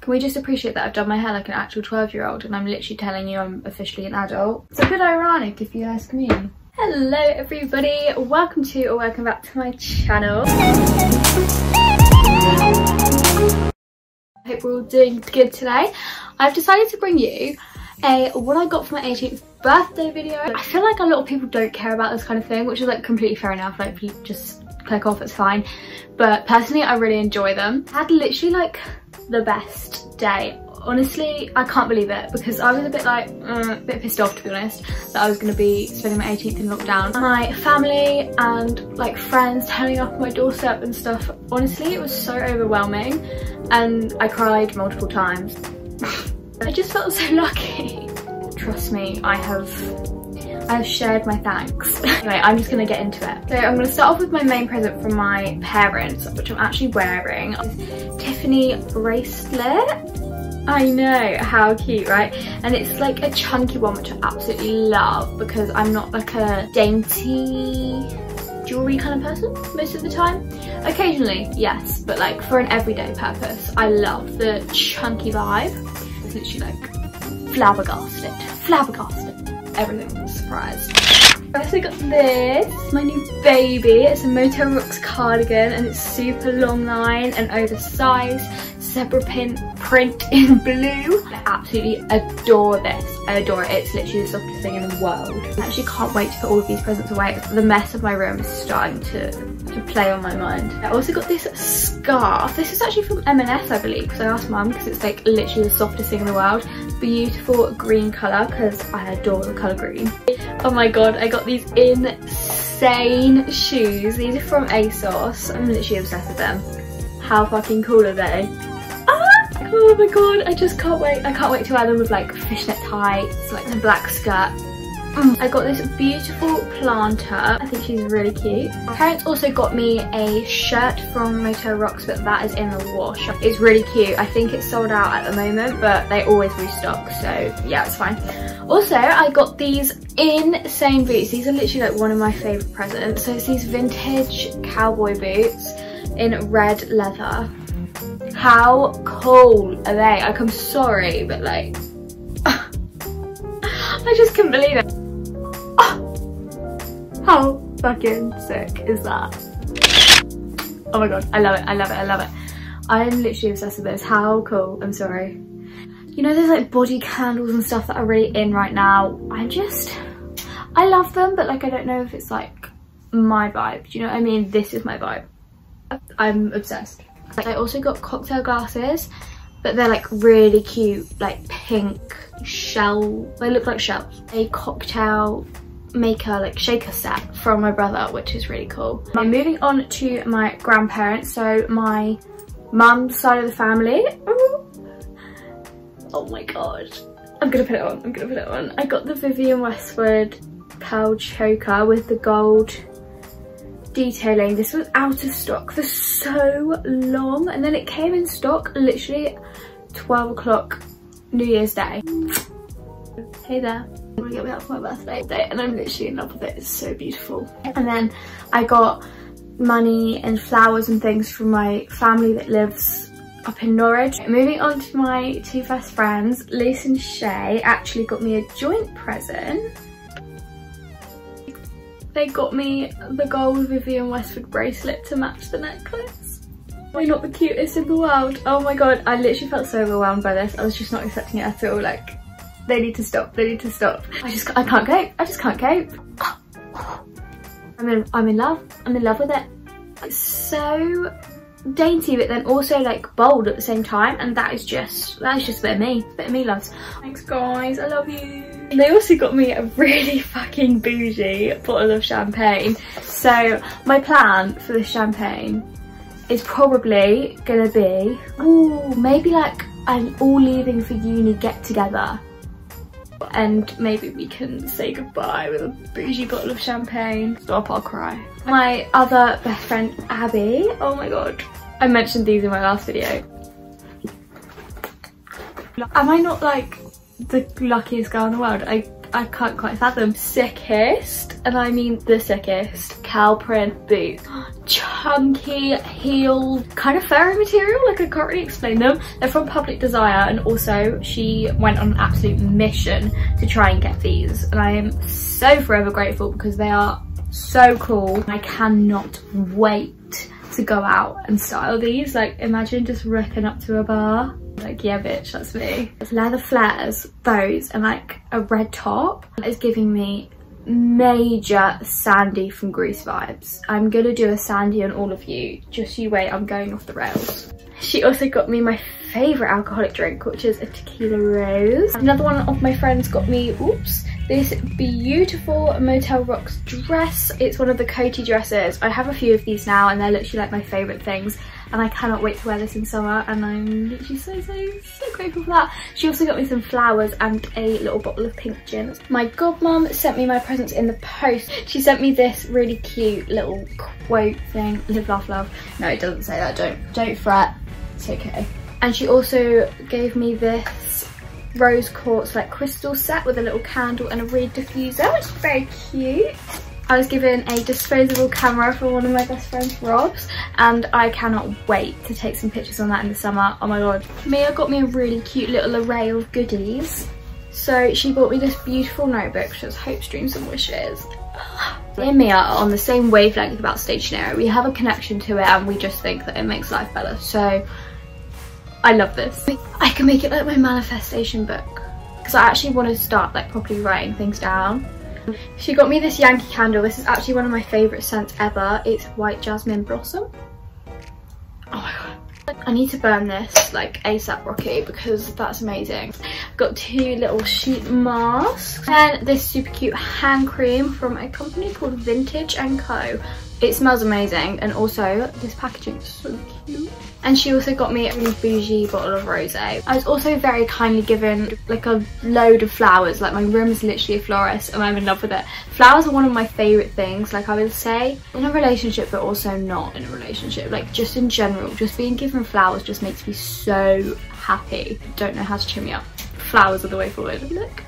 Can we just appreciate that I've done my hair like an actual 12 year old and I'm literally telling you I'm officially an adult? It's a bit ironic if you ask me. Hello everybody, welcome to or welcome back to my channel. I hope we're all doing good today. I've decided to bring you a what I got for my 18th birthday video. I feel like a lot of people don't care about this kind of thing, which is like completely fair enough. Like if you just click off, it's fine. But personally, I really enjoy them. I had literally like the best day. Honestly i can't believe it because i was a bit like uh, a bit pissed off to be honest that i was to be spending my 18th in lockdown. My family and like friends turning up my doorstep and stuff honestly it was so overwhelming and i cried multiple times. I just felt so lucky. Trust me i have I've shared my thanks. anyway, I'm just gonna get into it. So I'm gonna start off with my main present from my parents, which I'm actually wearing. Tiffany bracelet. I know, how cute, right? And it's like a chunky one, which I absolutely love because I'm not like a dainty jewelry kind of person most of the time. Occasionally, yes, but like for an everyday purpose, I love the chunky vibe. It's literally like flabbergasted, flabbergasted everything was surprised. I also got this, my new baby. It's a Motel Rocks cardigan and it's super long line and oversized zebra pin print in blue. I absolutely adore this. I adore it. It's literally the softest thing in the world. I actually can't wait to put all of these presents away. The mess of my room is starting to, to play on my mind. I also got this scarf. This is actually from M&S, I believe, because I asked mum because it's like literally the softest thing in the world. Beautiful green colour because I adore the colour green. Oh my god, I got these insane shoes. These are from ASOS. I'm literally obsessed with them. How fucking cool are they? Ah! Oh my god, I just can't wait. I can't wait to wear them with like fishnet tights, like a black skirt. Mm. I got this beautiful planter. I think she's really cute. My parents also got me a shirt from Motel Rocks, but that is in the wash. It's really cute. I think it's sold out at the moment, but they always restock, so yeah, it's fine. Also, I got these insane boots. These are literally like one of my favorite presents. So it's these vintage cowboy boots in red leather. How cool are they? Like, I'm sorry, but like, I just couldn't believe it. How fucking sick is that? Oh my god, I love it, I love it, I love it. I'm literally obsessed with this. How cool, I'm sorry. You know, there's like body candles and stuff that are really in right now. I just, I love them, but like, I don't know if it's like my vibe. Do you know what I mean? This is my vibe. I'm obsessed. I also got cocktail glasses, but they're like really cute, like pink shell. They look like shells. A cocktail maker like shaker set from my brother which is really cool. I'm moving on to my grandparents. So my mum's side of the family. Oh my god. I'm gonna put it on. I'm gonna put it on. I got the vivienne westwood pearl choker with the gold detailing. This was out of stock for so long and then it came in stock literally 12 o'clock New Year's Day. Hey there. I'm gonna get me out for my birthday and I'm literally in love with it. It's so beautiful. And then I got money and flowers and things from my family that lives up in Norwich. Moving on to my two best friends, Luce and Shay actually got me a joint present they got me the gold Vivienne Westwood bracelet to match the necklace. We're not the cutest in the world. Oh my god, I literally felt so overwhelmed by this. I was just not accepting it at all. Like, they need to stop, they need to stop. I just, I can't cope. I just can't cope. I'm in, I'm in love. I'm in love with it. It's so dainty but then also like bold at the same time and that is just that is just a bit of me a bit of me loves thanks guys i love you they also got me a really fucking bougie bottle of champagne so my plan for the champagne is probably gonna be oh maybe like i'm all leaving for uni get together and maybe we can say goodbye with a bougie bottle of champagne. Stop, I'll cry. My other best friend, Abby. Oh my god. I mentioned these in my last video. Am I not like the luckiest girl in the world? I I can't quite fathom. Sickest, and I mean the sickest, cow print boots. Chunky heel, kind of furry material, like I can't really explain them. They're from Public Desire and also she went on an absolute mission to try and get these. And I am so forever grateful because they are so cool. I cannot wait to go out and style these. Like imagine just rocking up to a bar. Like yeah bitch, that's me. Leather flares, those and like a red top is giving me major Sandy from Grease vibes. I'm gonna do a Sandy on all of you. Just you wait, I'm going off the rails. She also got me my favourite alcoholic drink, which is a tequila rose. Another one of my friends got me, oops, this beautiful Motel Rocks dress. It's one of the Coty dresses. I have a few of these now and they're literally like my favourite things and I cannot wait to wear this in summer and I'm literally so, so, so grateful for that. She also got me some flowers and a little bottle of pink gin. My godmom sent me my presents in the post. She sent me this really cute little quote thing, live, laugh, love. No, it doesn't say that, don't, don't fret, it's okay. And she also gave me this rose quartz like crystal set with a little candle and a reed diffuser, which is very cute. I was given a disposable camera from one of my best friends, Rob's, and I cannot wait to take some pictures on that in the summer. Oh my god. Mia got me a really cute little array of goodies. So she bought me this beautiful notebook, which is Hopes, Dreams and Wishes. Me and Mia are on the same wavelength about stationery. We have a connection to it and we just think that it makes life better. So I love this. I can make it like my manifestation book because I actually want to start like properly writing things down. She got me this Yankee candle. This is actually one of my favourite scents ever. It's White Jasmine Blossom. Oh my god. I need to burn this like ASAP Rocky because that's amazing. Got two little sheet masks and this super cute hand cream from a company called Vintage & Co. It smells amazing and also this packaging is so cute. And she also got me a really bougie bottle of rosé. I was also very kindly given like a load of flowers. Like my room is literally a florist and I'm in love with it. Flowers are one of my favourite things, like I would say, in a relationship but also not in a relationship. Like just in general, just being given flowers just makes me so happy. Don't know how to cheer me up. Flowers are the way forward. Look.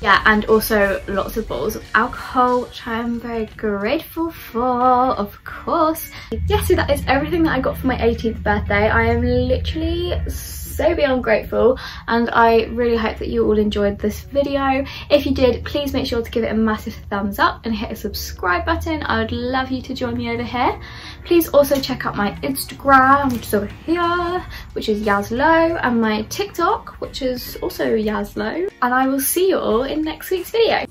Yeah, and also lots of bottles of alcohol, which I am very grateful for, of course. Yeah, so that is everything that I got for my 18th birthday. I am literally so beyond grateful and I really hope that you all enjoyed this video. If you did, please make sure to give it a massive thumbs up and hit the subscribe button. I would love you to join me over here. Please also check out my Instagram, which is over here, which is Yazlo, and my TikTok, which is also Yazlo. And I will see you all in next week's video.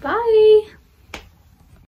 Bye!